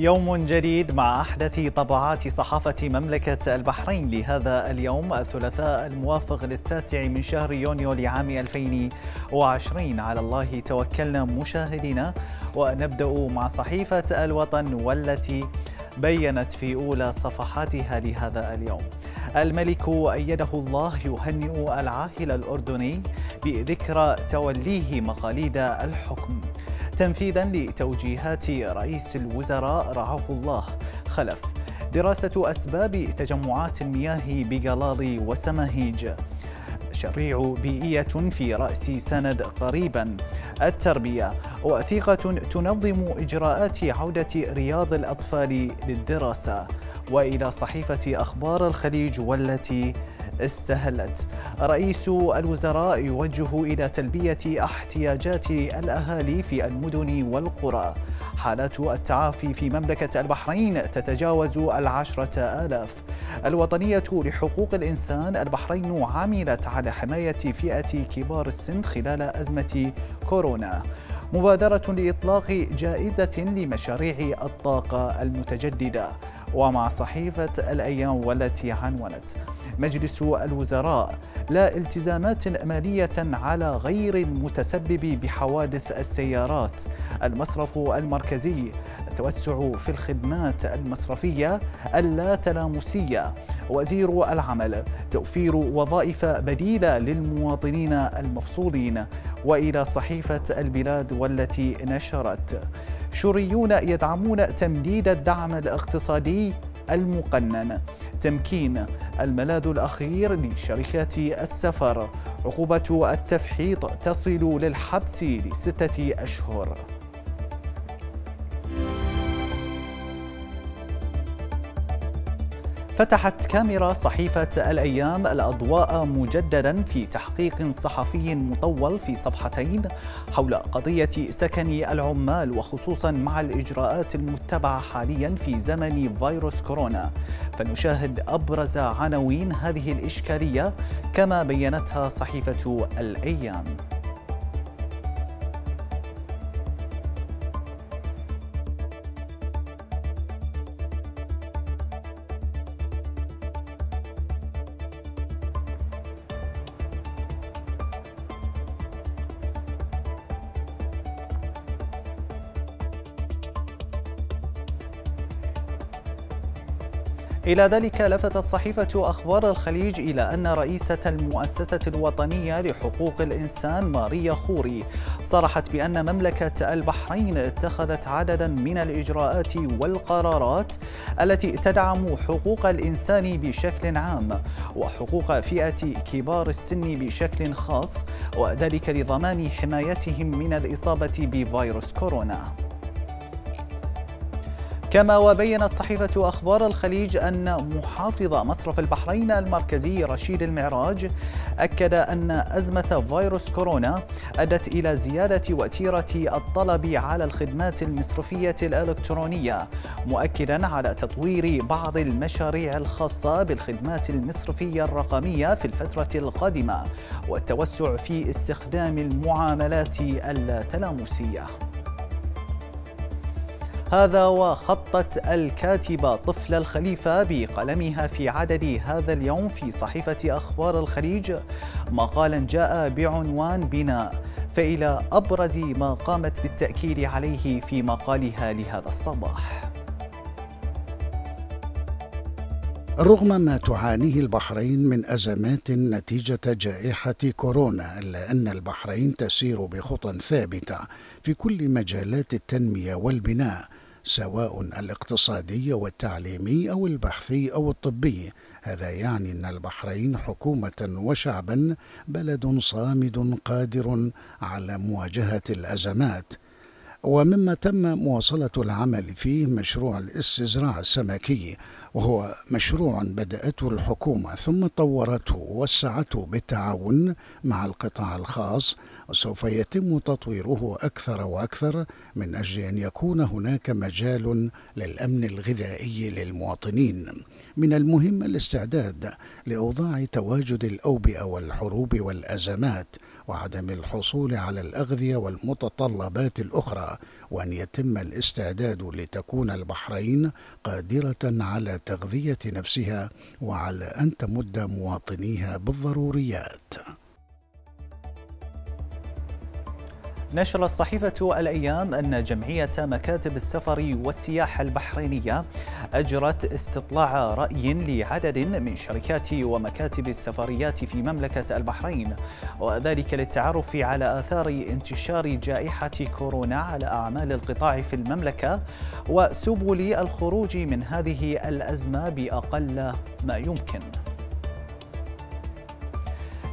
يوم جديد مع أحدث طبعات صحافة مملكة البحرين. لهذا اليوم الثلاثاء الموافق للتاسع من شهر يونيو لعام 2020 على الله توكلنا مشاهدينا ونبدأ مع صحيفة الوطن والتي بينت في أولى صفحاتها لهذا اليوم. الملك أيده الله يهنئ العاهل الأردني بذكرى توليه مقاليد الحكم. تنفيذا لتوجيهات رئيس الوزراء رعاه الله. خلف دراسة أسباب تجمعات المياه بقلاض وسماهيج شريع بيئية في رأس سند قريبا. التربية وثيقة تنظم إجراءات عودة رياض الأطفال للدراسة. وإلى صحيفة أخبار الخليج والتي استهلت. رئيس الوزراء يوجه إلى تلبية احتياجات الأهالي في المدن والقرى. حالات التعافي في مملكة البحرين تتجاوز العشرة آلاف. الوطنية لحقوق الإنسان البحرين عملت على حماية فئة كبار السن خلال أزمة كورونا. مبادرة لإطلاق جائزة لمشاريع الطاقة المتجددة. ومع صحيفة الأيام والتي عنونت. مجلس الوزراء لا التزامات مالية على غير المتسبب بحوادث السيارات. المصرف المركزي التوسع في الخدمات المصرفية اللا تلامسية وزير العمل توفير وظائف بديلة للمواطنين المفصولين وإلى صحيفة البلاد والتي نشرت. شوريون يدعمون تمديد الدعم الاقتصادي المقنن تمكين الملاذ الأخير لشركات السفر. عقوبة التفحيط تصل للحبس لستة أشهر. فتحت كاميرا صحيفة الأيام الأضواء مجددا في تحقيق صحفي مطول في صفحتين حول قضية سكن العمال وخصوصا مع الإجراءات المتبعة حاليا في زمن فيروس كورونا. فنشاهد أبرز عناوين هذه الإشكالية كما بينتها صحيفة الأيام. إلى ذلك لفتت صحيفة أخبار الخليج إلى أن رئيسة المؤسسة الوطنية لحقوق الإنسان ماريا خوري صرحت بأن مملكة البحرين اتخذت عددا من الإجراءات والقرارات التي تدعم حقوق الإنسان بشكل عام وحقوق فئة كبار السن بشكل خاص وذلك لضمان حمايتهم من الإصابة بفيروس كورونا. كما وبينت صحيفة أخبار الخليج أن محافظ مصرف البحرين المركزي رشيد المعراج أكد أن أزمة فيروس كورونا أدت إلى زيادة وتيرة الطلب على الخدمات المصرفية الإلكترونية مؤكدا على تطوير بعض المشاريع الخاصة بالخدمات المصرفية الرقمية في الفترة القادمة والتوسع في استخدام المعاملات التلامسية. هذا وخطت الكاتبة طفل الخليفة بقلمها في عدد هذا اليوم في صحيفة أخبار الخليج مقالا جاء بعنوان بناء فإلى أبرز ما قامت بالتأكيد عليه في مقالها لهذا الصباح. رغم ما تعانيه البحرين من أزمات نتيجة جائحة كورونا إلا أن البحرين تسير بخطى ثابتة في كل مجالات التنمية والبناء. سواء الاقتصادي والتعليمي أو البحثي أو الطبي. هذا يعني أن البحرين حكومة وشعبا بلد صامد قادر على مواجهة الأزمات. ومما تم مواصلة العمل فيه مشروع الاستزراع السمكي وهو مشروع بدأته الحكومة ثم طورته ووسعته بالتعاون مع القطاع الخاص وسوف يتم تطويره أكثر وأكثر من أجل أن يكون هناك مجال للأمن الغذائي للمواطنين. من المهم الاستعداد لأوضاع تواجد الأوبئة والحروب والأزمات وعدم الحصول على الأغذية والمتطلبات الأخرى وأن يتم الاستعداد لتكون البحرين قادرة على تغذية نفسها وعلى أن تمد مواطنيها بالضروريات. نشر الصحيفة الأيام أن جمعية مكاتب السفر والسياحة البحرينية أجرت استطلاع رأي لعدد من شركات ومكاتب السفريات في مملكة البحرين وذلك للتعرف على آثار انتشار جائحة كورونا على أعمال القطاع في المملكة وسبل الخروج من هذه الأزمة بأقل ما يمكن.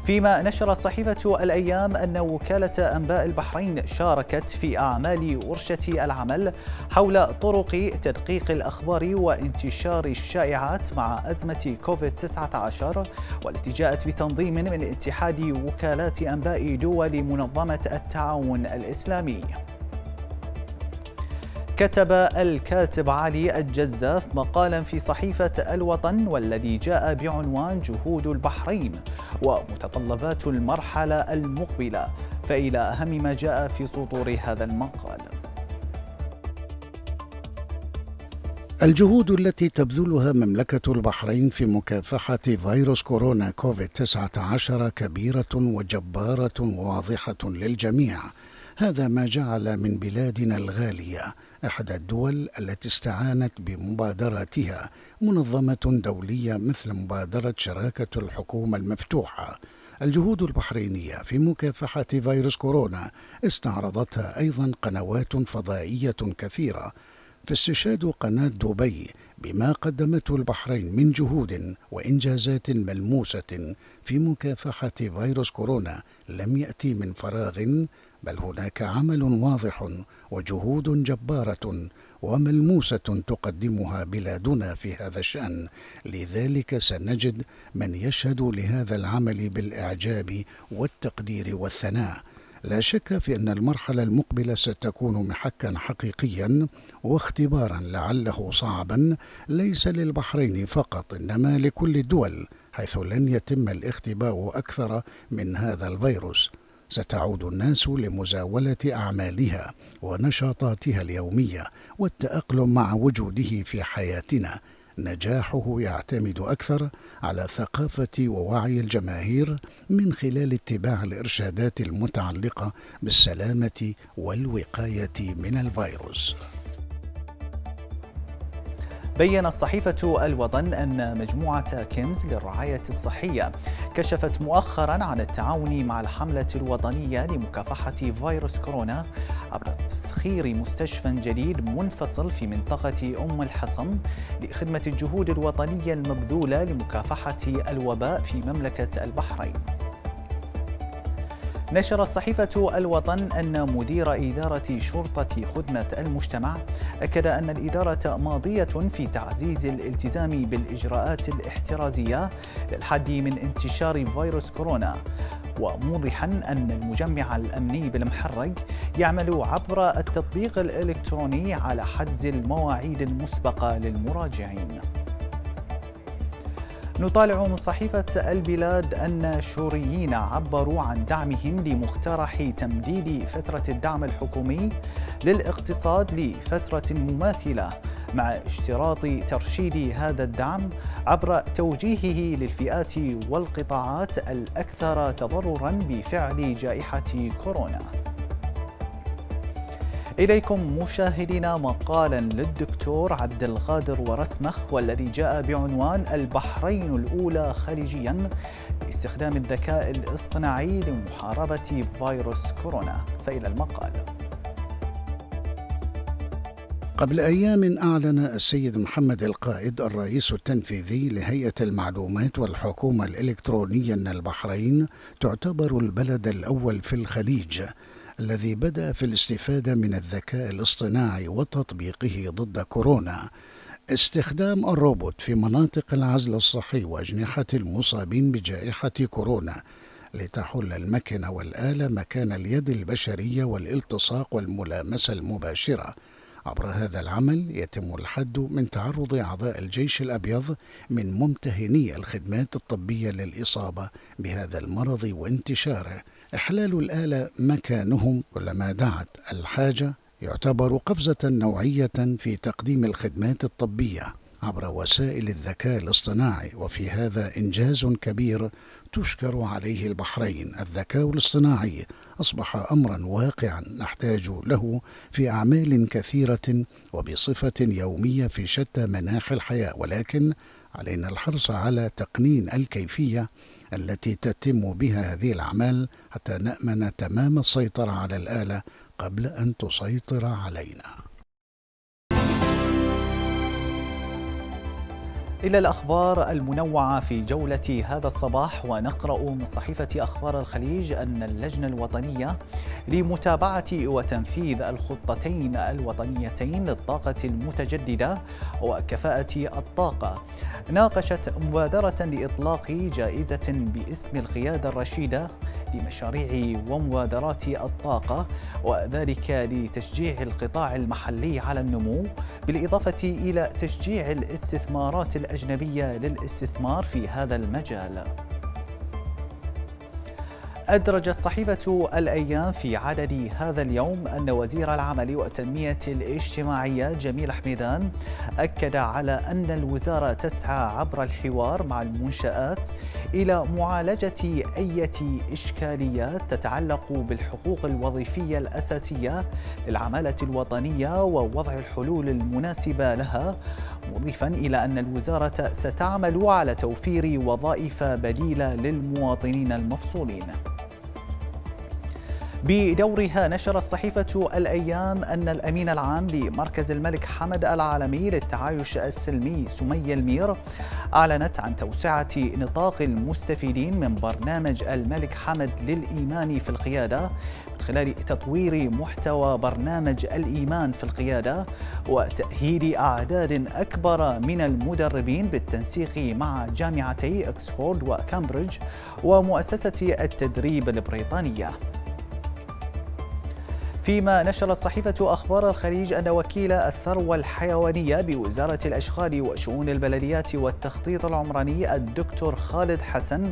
فيما نشر صحيفة الأيام أن وكالة أنباء البحرين شاركت في أعمال ورشة العمل حول طرق تدقيق الأخبار وانتشار الشائعات مع أزمة كوفيد-19 والتي جاءت بتنظيم من اتحاد وكالات أنباء دول منظمة التعاون الإسلامي. كتب الكاتب علي الجزاف مقالا في صحيفة الوطن والذي جاء بعنوان جهود البحرين ومتطلبات المرحلة المقبلة فإلى أهم ما جاء في سطور هذا المقال. الجهود التي تبذلها مملكة البحرين في مكافحة فيروس كورونا كوفيد 19 كبيرة وجبارة واضحة للجميع. هذا ما جعل من بلادنا الغالية إحدى الدول التي استعانت بمبادراتها منظمة دولية مثل مبادرة شراكة الحكومة المفتوحة. الجهود البحرينية في مكافحة فيروس كورونا استعرضتها أيضا قنوات فضائية كثيرة. في استشهاد قناة دبي بما قدمته البحرين من جهود وإنجازات ملموسة في مكافحة فيروس كورونا لم يأتي من فراغ بل هناك عمل واضح وجهود جبارة وملموسة تقدمها بلادنا في هذا الشأن. لذلك سنجد من يشهد لهذا العمل بالإعجاب والتقدير والثناء. لا شك في أن المرحلة المقبلة ستكون محكا حقيقيا واختبارا لعله صعبا. ليس للبحرين فقط إنما لكل الدول حيث لن يتم الاختباء أكثر من هذا الفيروس. ستعود الناس لمزاولة أعمالها ونشاطاتها اليومية والتأقلم مع وجوده في حياتنا. نجاحه يعتمد أكثر على ثقافة ووعي الجماهير من خلال اتباع الإرشادات المتعلقة بالسلامة والوقاية من الفيروس. بيّنت صحيفة الوطن أن مجموعة كيمز للرعاية الصحية كشفت مؤخرا عن التعاون مع الحملة الوطنية لمكافحة فيروس كورونا عبر تسخير مستشفى جديد منفصل في منطقة أم الحصم لخدمة الجهود الوطنية المبذولة لمكافحة الوباء في مملكة البحرين. نشر صحيفة الوطن أن مدير إدارة شرطة خدمة المجتمع أكد أن الإدارة ماضية في تعزيز الالتزام بالإجراءات الاحترازية للحد من انتشار فيروس كورونا وموضحا أن المجمع الأمني بالمحرق يعمل عبر التطبيق الإلكتروني على حجز المواعيد المسبقة للمراجعين. نطالع من صحيفة البلاد أن شوريين عبروا عن دعمهم لمقترح تمديد فترة الدعم الحكومي للاقتصاد لفترة مماثلة مع اشتراط ترشيد هذا الدعم عبر توجيهه للفئات والقطاعات الأكثر تضررا بفعل جائحة كورونا. إليكم مشاهدينا مقالا للدكتور عبد القادر ورسمه والذي جاء بعنوان البحرين الأولى خليجيا باستخدام الذكاء الاصطناعي لمحاربة فيروس كورونا. فإلى المقال. قبل أيام أعلن السيد محمد القائد الرئيس التنفيذي لهيئة المعلومات والحكومة الإلكترونية أن البحرين تعتبر البلد الأول في الخليج. الذي بدأ في الاستفادة من الذكاء الاصطناعي وتطبيقه ضد كورونا. استخدام الروبوت في مناطق العزل الصحي وأجنحة المصابين بجائحة كورونا لتحل المكنه والآلة مكان اليد البشرية والالتصاق والملامسة المباشرة. عبر هذا العمل يتم الحد من تعرض أعضاء الجيش الأبيض من ممتهني الخدمات الطبية للإصابة بهذا المرض وانتشاره. إحلال الآلة مكانهم كلما دعت الحاجة يعتبر قفزة نوعية في تقديم الخدمات الطبية عبر وسائل الذكاء الاصطناعي وفي هذا إنجاز كبير تشكر عليه البحرين. الذكاء الاصطناعي أصبح أمرا واقعا نحتاج له في أعمال كثيرة وبصفة يومية في شتى مناحي الحياة ولكن علينا الحرص على تقنين الكيفية التي تتم بها هذه الأعمال حتى نأمن تمام السيطرة على الآلة قبل أن تسيطر علينا. إلى الأخبار المنوعة في جولة هذا الصباح ونقرأ من صحيفة أخبار الخليج أن اللجنة الوطنية لمتابعة وتنفيذ الخطتين الوطنيتين للطاقة المتجددة وكفاءة الطاقة ناقشت مبادرة لإطلاق جائزة باسم القيادة الرشيدة لمشاريع ومبادرات الطاقة وذلك لتشجيع القطاع المحلي على النمو بالإضافة إلى تشجيع الاستثمارات الأجنبية للاستثمار في هذا المجال. أدرجت صحيفة الأيام في عدد هذا اليوم أن وزير العمل والتنمية الاجتماعية جميل حميدان أكد على أن الوزارة تسعى عبر الحوار مع المنشآت إلى معالجة أي إشكاليات تتعلق بالحقوق الوظيفية الأساسية للعمالة الوطنية ووضع الحلول المناسبة لها مضيفا إلى أن الوزارة ستعمل على توفير وظائف بديلة للمواطنين المفصولين. بدورها نشرت صحيفة الأيام أن الأمين العام لمركز الملك حمد العالمي للتعايش السلمي سمية المير أعلنت عن توسعة نطاق المستفيدين من برنامج الملك حمد للإيمان في القيادة من خلال تطوير محتوى برنامج الإيمان في القيادة وتأهيل أعداد أكبر من المدربين بالتنسيق مع جامعتي أكسفورد وكامبريدج ومؤسسة التدريب البريطانية. فيما نشرت صحيفة أخبار الخليج أن وكيل الثروة الحيوانية بوزارة الأشغال وشؤون البلديات والتخطيط العمراني الدكتور خالد حسن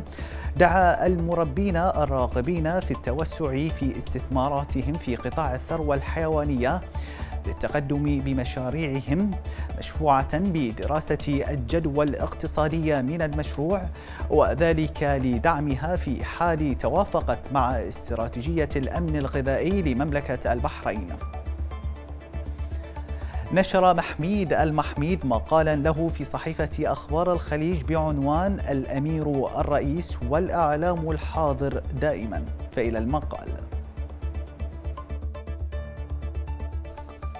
دعا المربين الراغبين في التوسع في استثماراتهم في قطاع الثروة الحيوانية للتقدم بمشاريعهم مشفوعة بدراسة الجدوى الاقتصادية من المشروع وذلك لدعمها في حال توافقت مع استراتيجية الأمن الغذائي لمملكة البحرين. نشر محميد المحميد مقالا له في صحيفة أخبار الخليج بعنوان الأمير الرئيس والأعلام الحاضر دائما. فإلى المقال.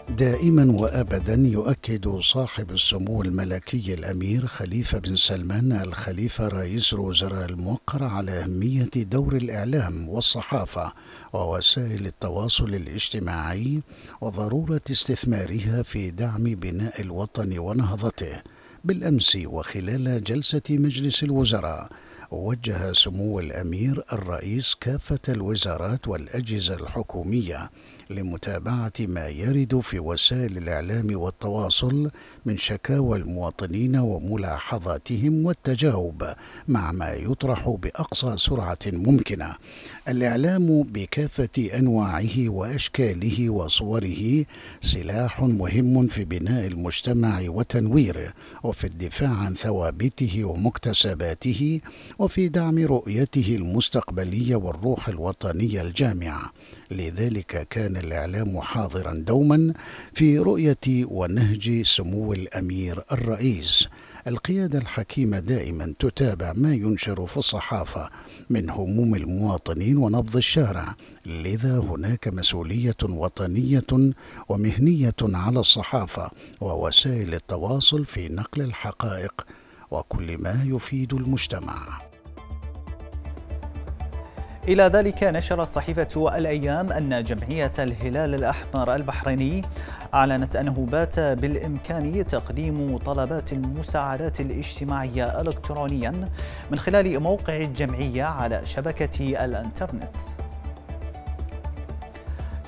دائما وأبدا يؤكد صاحب السمو الملكي الأمير خليفة بن سلمان الخليفة رئيس الوزراء الموقر على أهمية دور الإعلام والصحافة ووسائل التواصل الاجتماعي وضرورة استثمارها في دعم بناء الوطن ونهضته. بالأمس وخلال جلسة مجلس الوزراء وجه سمو الأمير الرئيس كافة الوزارات والأجهزة الحكومية لمتابعة ما يرد في وسائل الإعلام والتواصل من شكاوى المواطنين وملاحظاتهم والتجاوب مع ما يطرح بأقصى سرعة ممكنة. الإعلام بكافة أنواعه وأشكاله وصوره سلاح مهم في بناء المجتمع وتنويره وفي الدفاع عن ثوابته ومكتسباته وفي دعم رؤيته المستقبلية والروح الوطنية الجامعة. لذلك كان الإعلام حاضرا دوما في رؤية ونهج سمو الأمير الرئيس القيادة الحكيمة دائما تتابع ما ينشر في الصحافة من هموم المواطنين ونبض الشارع. لذا هناك مسؤولية وطنية ومهنية على الصحافة ووسائل التواصل في نقل الحقائق وكل ما يفيد المجتمع. إلى ذلك نشرت صحيفة الأيام أن جمعية الهلال الأحمر البحريني أعلنت أنه بات بالإمكان تقديم طلبات المساعدات الاجتماعية إلكترونيا من خلال موقع الجمعية على شبكة الإنترنت.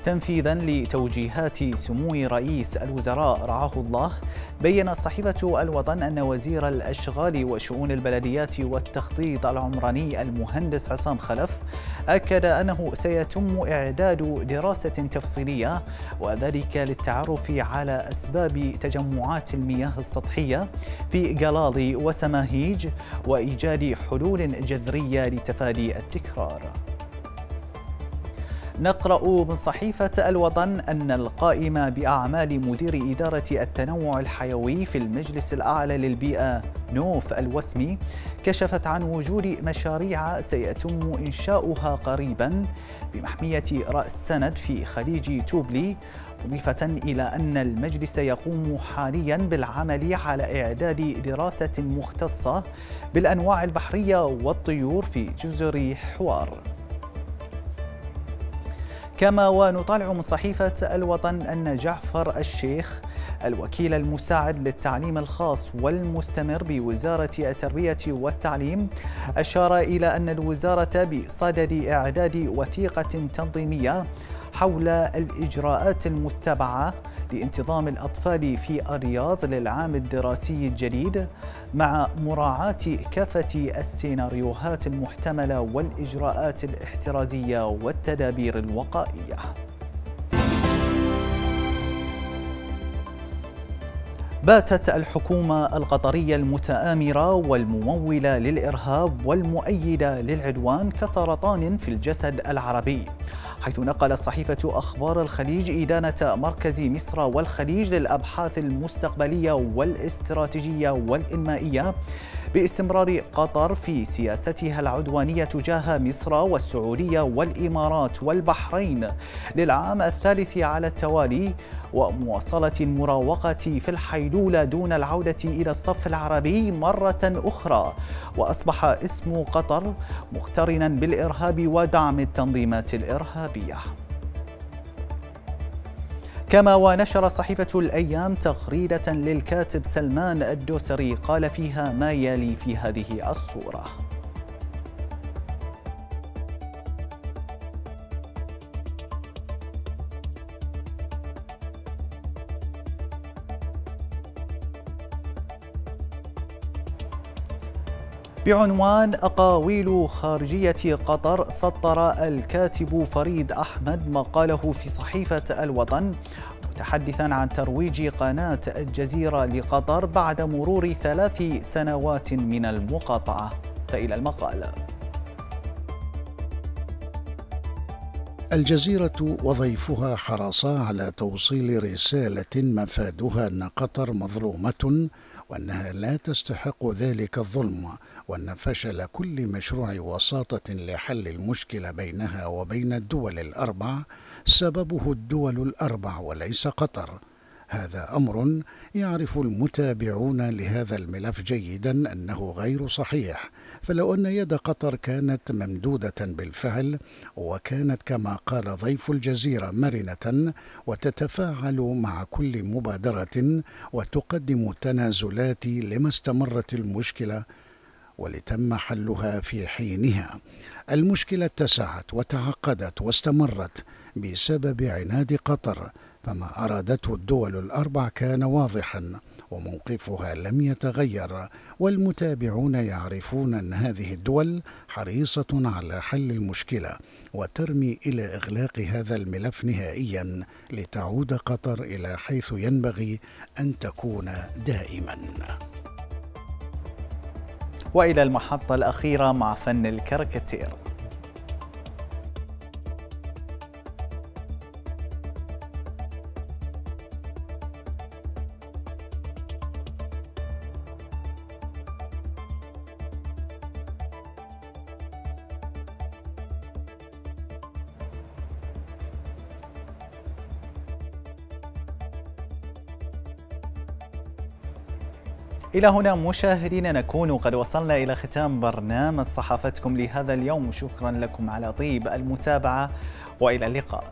تنفيذا لتوجيهات سمو رئيس الوزراء رعاه الله بين صحيفة الوطن أن وزير الأشغال وشؤون البلديات والتخطيط العمراني المهندس عصام خلف أكد أنه سيتم إعداد دراسة تفصيلية وذلك للتعرف على أسباب تجمعات المياه السطحية في قلاضي وسماهيج وإيجاد حلول جذرية لتفادي التكرار. نقرأ من صحيفة الوطن أن القائمة بأعمال مدير إدارة التنوع الحيوي في المجلس الأعلى للبيئة نوف الوسمي كشفت عن وجود مشاريع سيتم إنشاؤها قريبا بمحمية رأس سند في خليج توبلي مضيفة إلى أن المجلس يقوم حاليا بالعمل على إعداد دراسة مختصة بالأنواع البحرية والطيور في جزر حوار. كما ونطالع من صحيفة الوطن أن جعفر الشيخ الوكيل المساعد للتعليم الخاص والمستمر بوزارة التربية والتعليم أشار إلى أن الوزارة بصدد إعداد وثيقة تنظيمية حول الإجراءات المتبعة لانتظام الأطفال في الرياض للعام الدراسي الجديد مع مراعاة كافة السيناريوهات المحتملة والإجراءات الاحترازية والتدابير الوقائية. باتت الحكومة القطرية المتآمرة والممولة للإرهاب والمؤيدة للعدوان كسرطان في الجسد العربي. حيث نقل صحيفة أخبار الخليج إدانة مركز مصر والخليج للأبحاث المستقبلية والاستراتيجية والإنمائية. باستمرار قطر في سياستها العدوانية تجاه مصر والسعودية والإمارات والبحرين. للعام الثالث على التوالي ومواصلة المراوغة في الحيلولة دون العودة إلى الصف العربي مرة أخرى. وأصبح اسم قطر مقترنا بالإرهاب ودعم التنظيمات الإرهابية. كما ونشر صحيفة الأيام تغريدة للكاتب سلمان الدوسري قال فيها ما يلي في هذه الصورة. بعنوان أقاويل خارجية قطر سطر الكاتب فريد أحمد مقاله في صحيفة الوطن متحدثا عن ترويج قناة الجزيرة لقطر بعد مرور ثلاث سنوات من المقاطعة. فإلى المقال. الجزيرة وضيفها حرصا على توصيل رسالة مفادها أن قطر مظلومة وأنها لا تستحق ذلك الظلم وأن فشل كل مشروع وساطة لحل المشكلة بينها وبين الدول الأربع سببه الدول الأربع وليس قطر. هذا أمر يعرف المتابعون لهذا الملف جيدا أنه غير صحيح فلو أن يد قطر كانت ممدودة بالفعل وكانت كما قال ضيف الجزيرة مرنة وتتفاعل مع كل مبادرة وتقدم تنازلات لما استمرت المشكلة ولتم حلها في حينها. المشكلة اتسعت وتعقدت واستمرت بسبب عناد قطر فما أرادته الدول الأربع كان واضحا. وموقفها لم يتغير والمتابعون يعرفون أن هذه الدول حريصة على حل المشكلة وترمي إلى إغلاق هذا الملف نهائيا لتعود قطر إلى حيث ينبغي أن تكون دائما. وإلى المحطة الأخيرة مع فن الكاريكاتير. إلى هنا مشاهدينا نكون قد وصلنا إلى ختام برنامج صحافتكم لهذا اليوم. شكرا لكم على طيب المتابعة وإلى اللقاء.